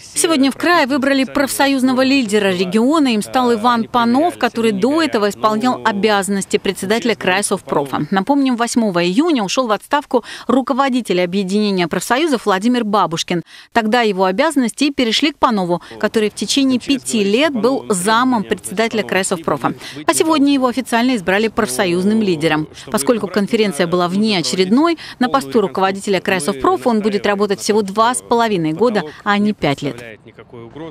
Сегодня в крае выбрали профсоюзного лидера региона. Им стал Иван Панов, который до этого исполнял обязанности председателя края Совпрофа. Напомним, 8 июня ушел в отставку руководитель объединения профсоюзов Владимир Бабушкин. Тогда его обязанности перешли к Панову, который в течение пяти лет был замом председателя края Совпрофа. А сегодня его официально избрали профсоюзным лидером. Поскольку конференция была внеочередной, на посту руководителя края Совпрофа он будет работать всего два с половиной года, а не пять лет.